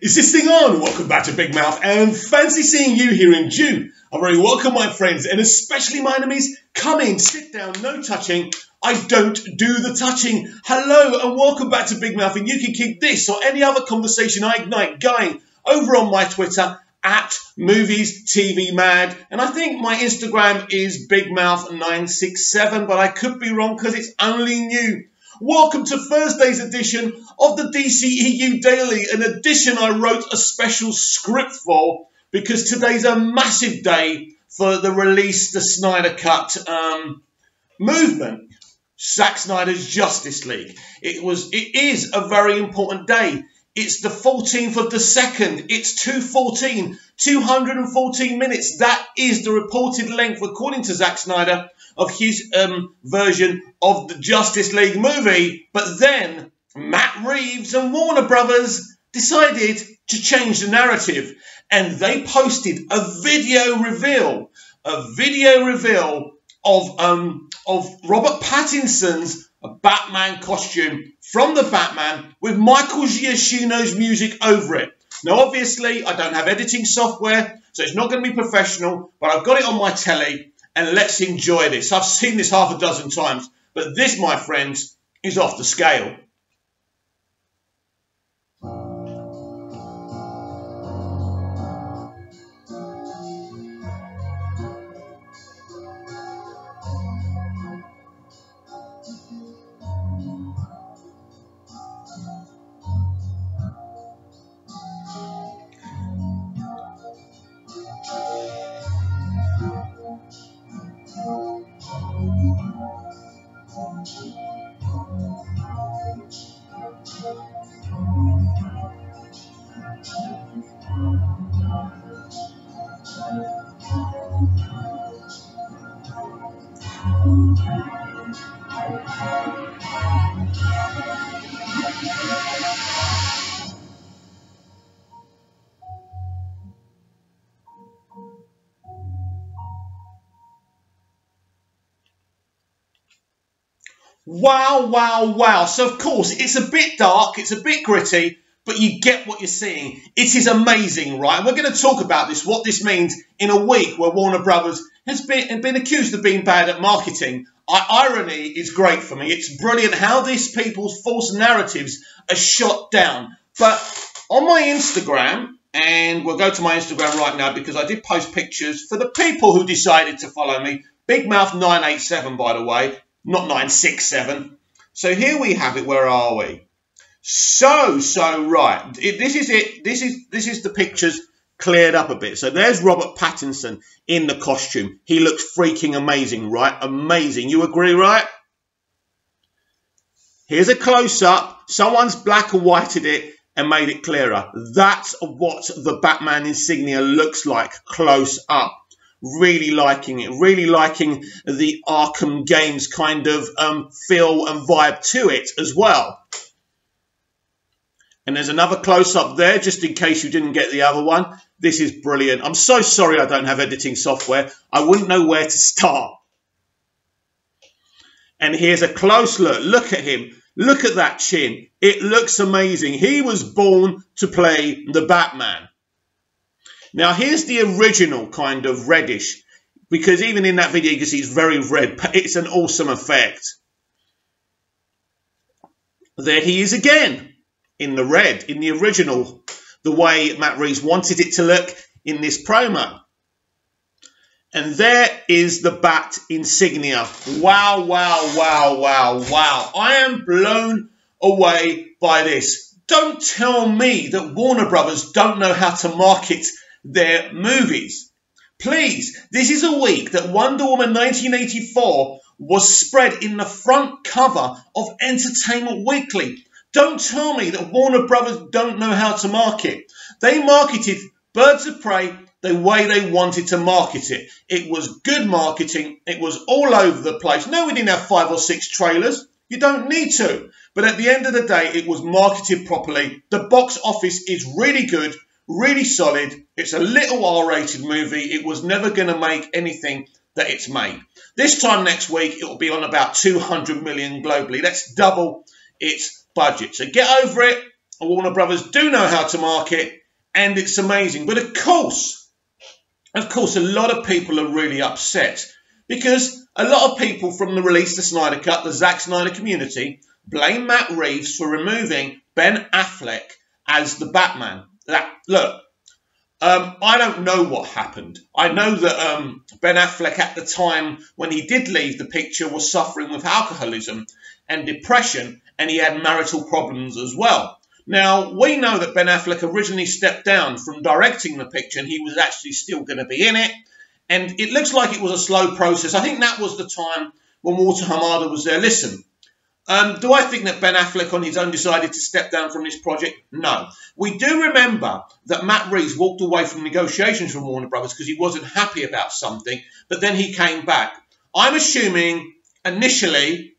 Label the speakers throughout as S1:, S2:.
S1: Is this thing on? Welcome back to Big Mouth and fancy seeing you here in June. A very welcome, my friends, and especially my enemies. Come in, sit down, no touching. I don't do the touching. Hello and welcome back to Big Mouth, and you can keep this or any other conversation I ignite going over on my Twitter at Movies TV Mad, and I think my Instagram is Big Mouth 967 but I could be wrong because it's only new. Welcome to Thursday's edition of the DCEU Daily, an edition I wrote a special script for because today's a massive day for the release, the Snyder Cut um, movement. Zack Snyder's Justice League. It was, it is a very important day. It's the 14th of the 2nd. It's 214, 214 minutes. That is the reported length, according to Zack Snyder, of his um, version of the Justice League movie. But then Matt Reeves and Warner Brothers decided to change the narrative and they posted a video reveal, a video reveal of um, of Robert Pattinson's Batman costume from the Batman with Michael Giacchino's music over it. Now, obviously, I don't have editing software, so it's not going to be professional, but I've got it on my telly and let's enjoy this. I've seen this half a dozen times, but this, my friends, is off the scale. Wow, wow, wow. So, of course, it's a bit dark, it's a bit gritty, but you get what you're seeing. It is amazing, right? And we're going to talk about this, what this means in a week where Warner Brothers has been, been accused of being bad at marketing. Irony is great for me. It's brilliant how these people's false narratives are shot down. But on my Instagram, and we'll go to my Instagram right now because I did post pictures for the people who decided to follow me. Big Mouth 987, by the way not 967. So here we have it. Where are we? So, so right. this is it. This is this is the pictures cleared up a bit. So there's Robert Pattinson in the costume. He looks freaking amazing, right? Amazing. You agree, right? Here's a close-up. Someone's black and whited it and made it clearer. That's what the Batman insignia looks like close up really liking it, really liking the Arkham games kind of um, feel and vibe to it as well. And there's another close up there, just in case you didn't get the other one. This is brilliant. I'm so sorry I don't have editing software. I wouldn't know where to start. And here's a close look. Look at him. Look at that chin. It looks amazing. He was born to play the Batman. Now here's the original kind of reddish, because even in that video you can see it's very red, but it's an awesome effect. There he is again, in the red, in the original, the way Matt Reeves wanted it to look in this promo. And there is the bat insignia. Wow, wow, wow, wow, wow. I am blown away by this. Don't tell me that Warner Brothers don't know how to market their movies. Please, this is a week that Wonder Woman 1984 was spread in the front cover of Entertainment Weekly. Don't tell me that Warner Brothers don't know how to market. They marketed Birds of Prey the way they wanted to market it. It was good marketing. It was all over the place. No, we didn't have five or six trailers. You don't need to. But at the end of the day, it was marketed properly. The box office is really good really solid. It's a little R-rated movie. It was never going to make anything that it's made. This time next week, it will be on about 200 million globally. That's double its budget. So get over it. Warner Brothers do know how to market, and it's amazing. But of course, of course, a lot of people are really upset because a lot of people from the release the Snyder Cut, the Zack Snyder community, blame Matt Reeves for removing Ben Affleck as the Batman. That look, um, I don't know what happened. I know that um, Ben Affleck at the time when he did leave the picture was suffering with alcoholism and depression, and he had marital problems as well. Now, we know that Ben Affleck originally stepped down from directing the picture and he was actually still going to be in it. And it looks like it was a slow process. I think that was the time when Walter Hamada was there. Listen, um, do I think that Ben Affleck on his own decided to step down from this project? No. We do remember that Matt Reeves walked away from negotiations from Warner Brothers because he wasn't happy about something, but then he came back. I'm assuming initially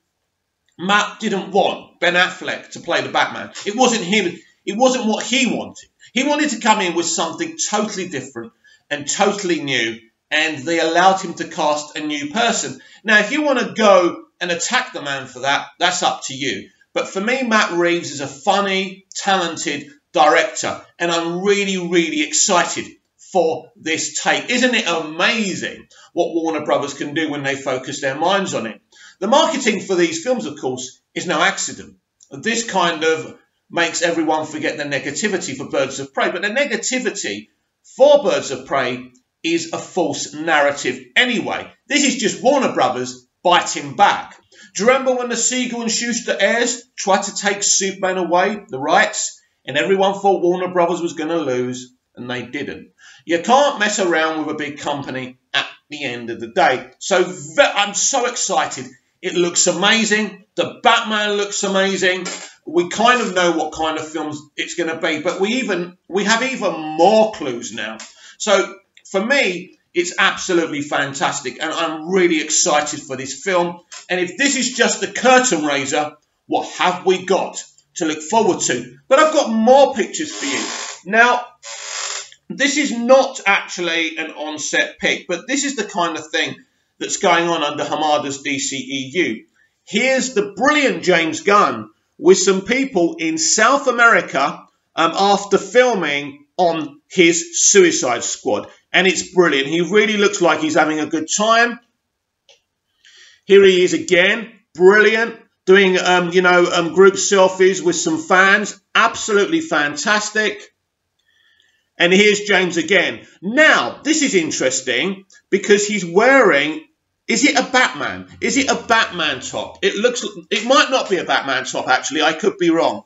S1: Matt didn't want Ben Affleck to play the Batman. It wasn't him. It wasn't what he wanted. He wanted to come in with something totally different and totally new, and they allowed him to cast a new person. Now, if you want to go and attack the man for that, that's up to you. But for me, Matt Reeves is a funny, talented director, and I'm really, really excited for this take. Isn't it amazing what Warner Brothers can do when they focus their minds on it? The marketing for these films, of course, is no accident. This kind of makes everyone forget the negativity for Birds of Prey, but the negativity for Birds of Prey is a false narrative anyway. This is just Warner Brothers biting back. Do you remember when the Siegel and Shuster heirs tried to take Superman away, the rights, and everyone thought Warner Brothers was going to lose, and they didn't. You can't mess around with a big company at the end of the day. So I'm so excited. It looks amazing. The Batman looks amazing. We kind of know what kind of films it's going to be, but we even we have even more clues now. So for me, it's absolutely fantastic, and I'm really excited for this film. And if this is just the curtain raiser, what have we got to look forward to? But I've got more pictures for you. Now, this is not actually an on-set pic, but this is the kind of thing that's going on under Hamada's DCEU. Here's the brilliant James Gunn with some people in South America um, after filming on his Suicide Squad and it's brilliant. He really looks like he's having a good time. Here he is again, brilliant, doing um, you know um, group selfies with some fans, absolutely fantastic. And here's James again. Now, this is interesting because he's wearing. Is it a Batman? Is it a Batman top? It looks. It might not be a Batman top. Actually, I could be wrong.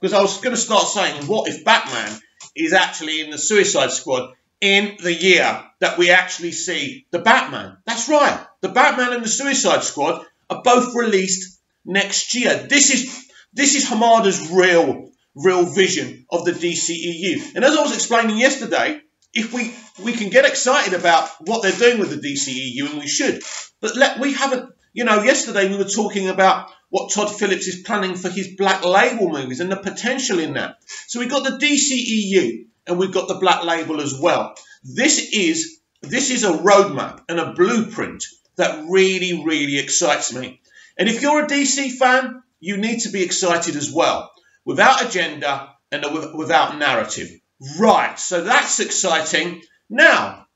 S1: Because I was going to start saying, what if Batman is actually in the Suicide Squad? In the year that we actually see the Batman. That's right. The Batman and the Suicide Squad are both released next year. This is this is Hamada's real real vision of the DCEU. And as I was explaining yesterday, if we we can get excited about what they're doing with the DCEU, and we should, but let we haven't. You know, yesterday we were talking about what Todd Phillips is planning for his Black Label movies and the potential in that. So we've got the DCEU and we've got the black label as well. This is this is a roadmap and a blueprint that really, really excites me. And if you're a DC fan, you need to be excited as well. Without agenda and without narrative. Right, so that's exciting. Now,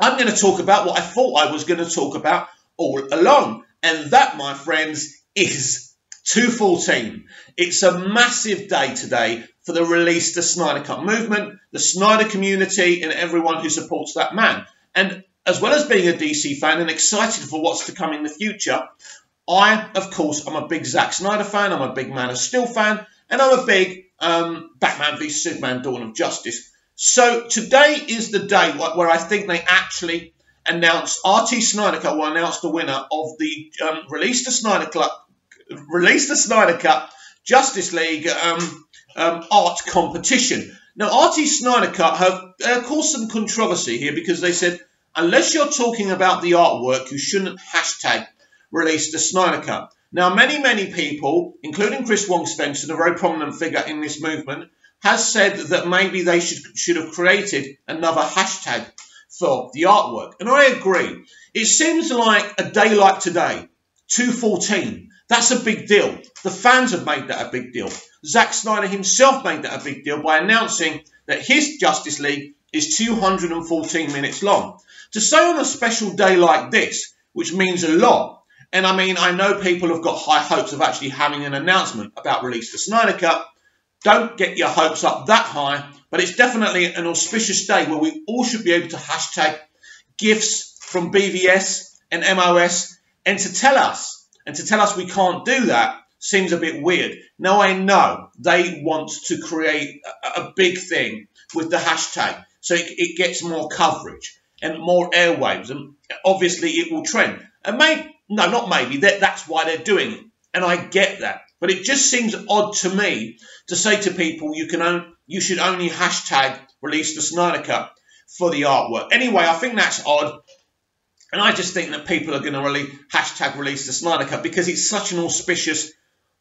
S1: I'm going to talk about what I thought I was going to talk about all along. And that, my friends, is 214. It's a massive day today for the release the Snyder Cut movement, the Snyder community, and everyone who supports that man. And as well as being a DC fan and excited for what's to come in the future, I, of course, I'm a big Zack Snyder fan, I'm a big Man of Steel fan, and I'm a big um, Batman v Superman Dawn of Justice. So today is the day where I think they actually announced, RT Snyder Cut will announce the winner of the um, Release the Snyder Cut, Release the Snyder Cut Justice League um, um, art competition. Now, RT Snyder Cut have uh, caused some controversy here because they said, unless you're talking about the artwork, you shouldn't hashtag release the Snyder Cut. Now, many, many people, including Chris Wong Svensson, a very prominent figure in this movement, has said that maybe they should, should have created another hashtag for the artwork. And I agree. It seems like a day like today, 214, That's a big deal. The fans have made that a big deal. Zack Snyder himself made that a big deal by announcing that his Justice League is 214 minutes long. To say on a special day like this, which means a lot, and I mean, I know people have got high hopes of actually having an announcement about release the Snyder Cut. Don't get your hopes up that high, but it's definitely an auspicious day where we all should be able to hashtag gifts from BVS and MOS and to tell us, and to tell us we can't do that seems a bit weird. Now I know they want to create a, a big thing with the hashtag so it, it, gets more coverage and more airwaves and obviously it will trend. And maybe, no, not maybe, that, that's why they're doing it. And I get that. But it just seems odd to me to say to people you can own, you should only hashtag release the Snyder Cut for the artwork. Anyway, I think that's odd. And I just think that people are going to really hashtag release the Snyder Cut because it's such an auspicious,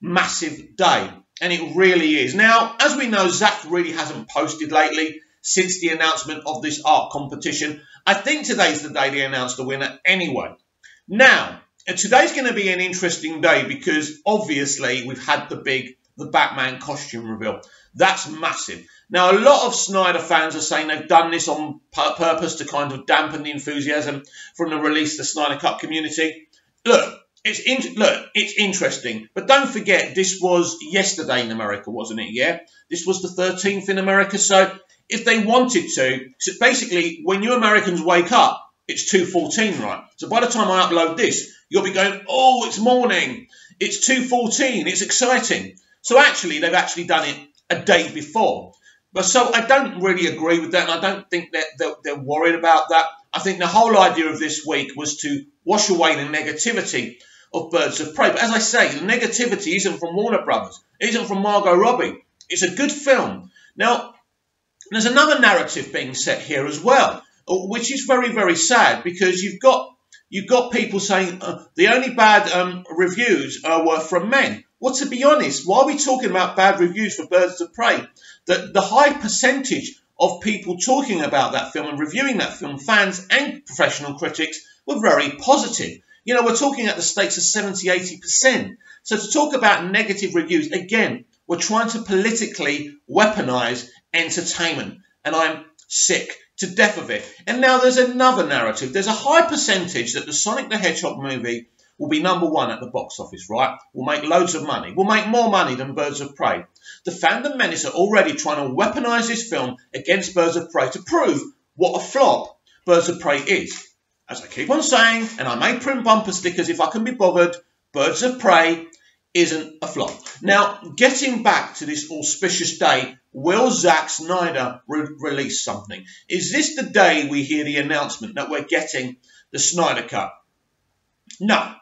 S1: massive day. And it really is. Now, as we know, Zack really hasn't posted lately since the announcement of this art competition. I think today's the day they announced the winner anyway. Now, today's going to be an interesting day because obviously we've had the big, the Batman costume reveal. That's massive. Now, a lot of Snyder fans are saying they've done this on purpose to kind of dampen the enthusiasm from the release the Snyder Cut community. Look, it's in, look, it's interesting, but don't forget this was yesterday in America, wasn't it? Yeah, this was the 13th in America. So if they wanted to, so basically when you Americans wake up, it's 2.14, right? So by the time I upload this, you'll be going, oh, it's morning. It's 2.14. It's exciting. So actually, they've actually done it a day before. But so I don't really agree with that, and I don't think that they're, they're worried about that. I think the whole idea of this week was to wash away the negativity of Birds of Prey. But as I say, the negativity isn't from Warner Brothers. It isn't from Margot Robbie. It's a good film. Now, there's another narrative being set here as well, uh, which is very, very sad because you've got you've got people saying uh, the only bad um, reviews uh, were from men. Well, to be honest, why are we talking about bad reviews for Birds of Prey? The, the high percentage of people talking about that film and reviewing that film, fans and professional critics, were very positive. You know, we're talking at the stakes of 70, 80%. So to talk about negative reviews, again, we're trying to politically weaponize entertainment. And I'm sick to death of it. And now there's another narrative. There's a high percentage that the Sonic the Hedgehog movie will be number one at the box office, right? We'll make loads of money. We'll make more money than Birds of Prey. The fandom menace are already trying to weaponize this film against Birds of Prey to prove what a flop Birds of Prey is. As I keep on saying, and I may print bumper stickers if I can be bothered, Birds of Prey isn't a flop. Now, getting back to this auspicious day, will Zack Snyder re release something? Is this the day we hear the announcement that we're getting the Snyder Cut? No.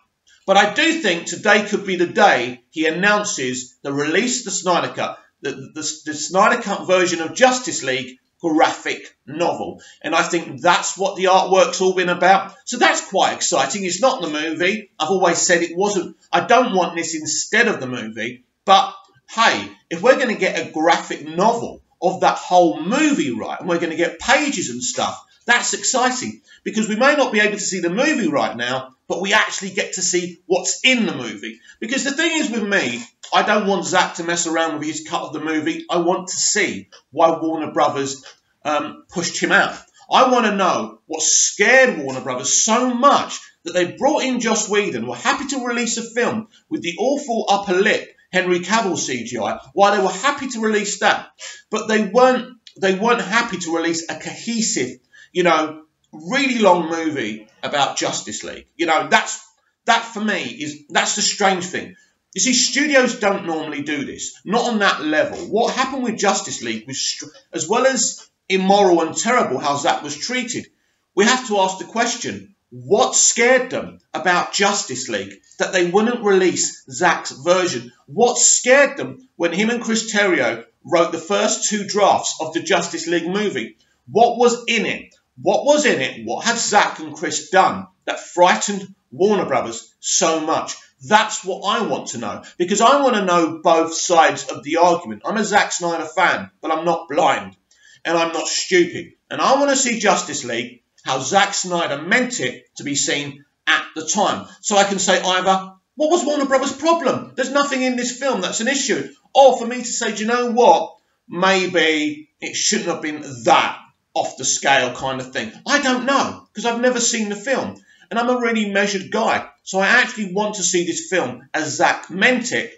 S1: But I do think today could be the day he announces the release of the Snyder Cut, the, the, the Snyder Cut version of Justice League graphic novel. And I think that's what the artwork's all been about. So that's quite exciting. It's not the movie. I've always said it wasn't. I don't want this instead of the movie. But hey, if we're going to get a graphic novel of that whole movie right, and we're going to get pages and stuff, that's exciting because we may not be able to see the movie right now, but we actually get to see what's in the movie. Because the thing is with me, I don't want Zack to mess around with his cut of the movie. I want to see why Warner Brothers um, pushed him out. I want to know what scared Warner Brothers so much that they brought in Joss Whedon, were happy to release a film with the awful upper lip Henry Cavill CGI, why they were happy to release that, but they weren't they weren't happy to release a cohesive, you know, really long movie about Justice League. You know, that's that for me is that's the strange thing. You see, studios don't normally do this, not on that level. What happened with Justice League was, as well as immoral and terrible how Zack was treated, we have to ask the question: What scared them about Justice League that they wouldn't release Zack's version? What scared them when him and Chris Terrio wrote the first two drafts of the Justice League movie? What was in it? What was in it? What had Zack and Chris done that frightened Warner Brothers so much? That's what I want to know because I want to know both sides of the argument. I'm a Zack Snyder fan, but I'm not blind and I'm not stupid. And I want to see Justice League how Zack Snyder meant it to be seen at the time. So I can say either what was Warner Brothers' problem? There's nothing in this film that's an issue. Or for me to say, do you know what? Maybe it shouldn't have been that off the scale kind of thing. I don't know because I've never seen the film. And I'm a really measured guy. So I actually want to see this film as Zack meant it.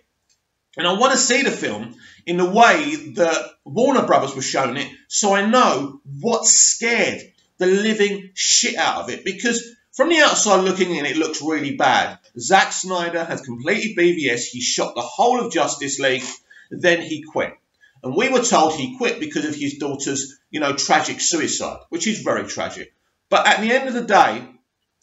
S1: And I want to see the film in the way that Warner Brothers was showing it so I know what scared the living shit out of it. Because from the outside looking in, it looks really bad. Zack Snyder has completed BVS. He shot the whole of Justice League. Then he quit. And we were told he quit because of his daughter's, you know, tragic suicide, which is very tragic. But at the end of the day,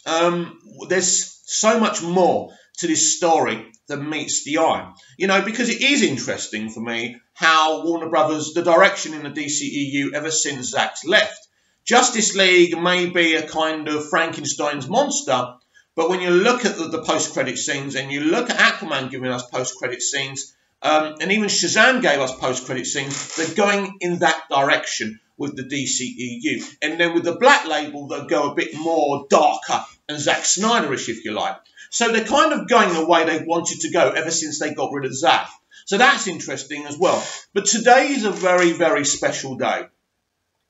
S1: um, there's so much more to this story than meets the eye. You know, because it is interesting for me how Warner Brothers, the direction in the DCEU ever since Zack's left. Justice League may be a kind of Frankenstein's monster, but when you look at the, the post-credit scenes and you look at Aquaman giving us post-credit scenes, um, and even Shazam gave us post-credit scenes, they're going in that direction with the DCEU. And then with the black label, they'll go a bit more darker and Zack Snyderish, if you like. So they're kind of going the way they wanted to go ever since they got rid of Zack. So that's interesting as well. But today is a very, very special day.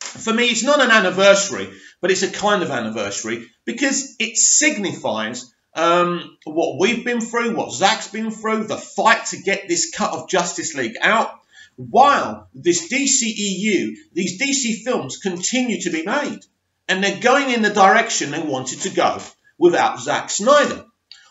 S1: For me, it's not an anniversary, but it's a kind of anniversary because it signifies um, what we've been through, what Zack's been through, the fight to get this cut of Justice League out, while this DCEU, these DC films continue to be made. And they're going in the direction they wanted to go without Zack Snyder.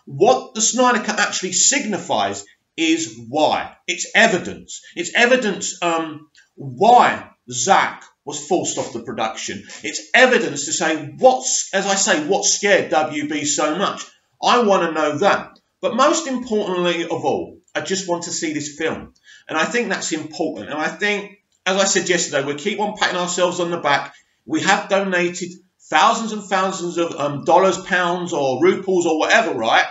S1: What the Snyder Cut actually signifies is why. It's evidence. It's evidence um, why Zack was forced off the production. It's evidence to say what's, as I say, what scared WB so much. I want to know that. But most importantly of all, I just want to see this film. And I think that's important. And I think, as I said yesterday, we keep on patting ourselves on the back. We have donated thousands and thousands of um, dollars, pounds, or ruples, or whatever, right,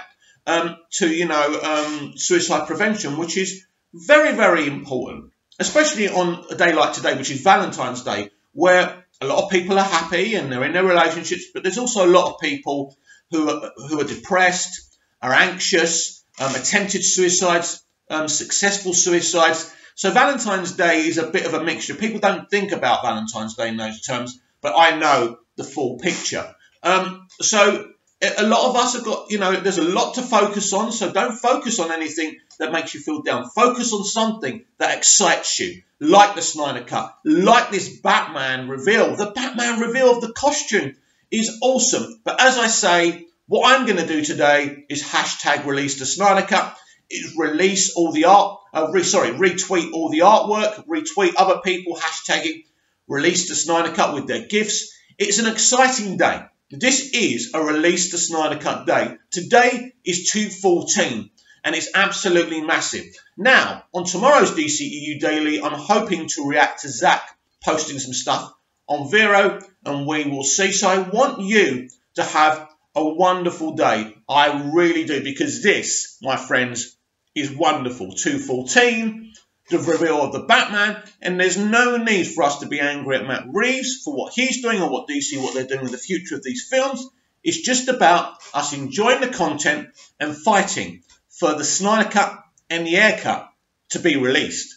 S1: um, to, you know, um, suicide prevention, which is very, very important, especially on a day like today, which is Valentine's Day, where a lot of people are happy and they're in their relationships, but there's also a lot of people who are, who are depressed, are anxious, um, attempted suicides, um, successful suicides. So Valentine's Day is a bit of a mixture. People don't think about Valentine's Day in those terms, but I know the full picture. Um, so a lot of us have got, you know, there's a lot to focus on. So don't focus on anything that makes you feel down. Focus on something that excites you, like the Snyder Cut, like this Batman reveal. The Batman reveal of the costume is awesome. But as I say, what I'm going to do today is hashtag release the Snyder Cut is release all the art, uh, re, sorry, retweet all the artwork, retweet other people hashtagging release the Snyder Cut with their gifts. It's an exciting day. This is a release the Snyder Cut day. Today is 214 and it's absolutely massive. Now, on tomorrow's DCEU Daily, I'm hoping to react to Zack posting some stuff on Vero and we will see. So I want you to have a wonderful day. I really do because this, my friends, is wonderful. 214, the reveal of the Batman, and there's no need for us to be angry at Matt Reeves for what he's doing or what DC, what they're doing with the future of these films. It's just about us enjoying the content and fighting for the Snyder Cut and the Ayer Cut to be released.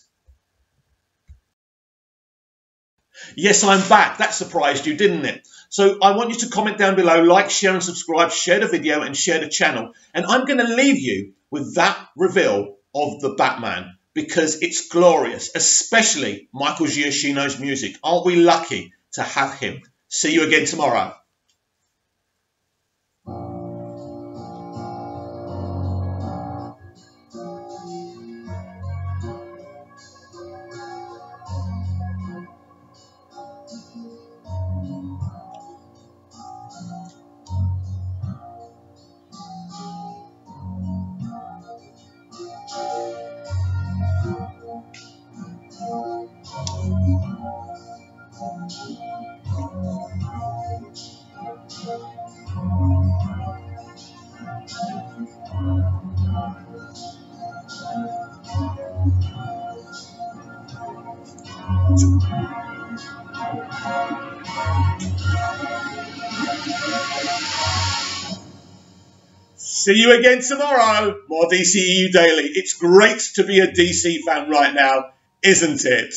S1: Yes, I'm back. That surprised you, didn't it? So I want you to comment down below, like, share and subscribe, share the video and share the channel. And I'm going to leave you with that reveal of the Batman because it's glorious, especially Michael Giacchino's music. Aren't we lucky to have him? See you again tomorrow. See you again tomorrow. More DCEU Daily. It's great to be a DC fan right now, isn't it?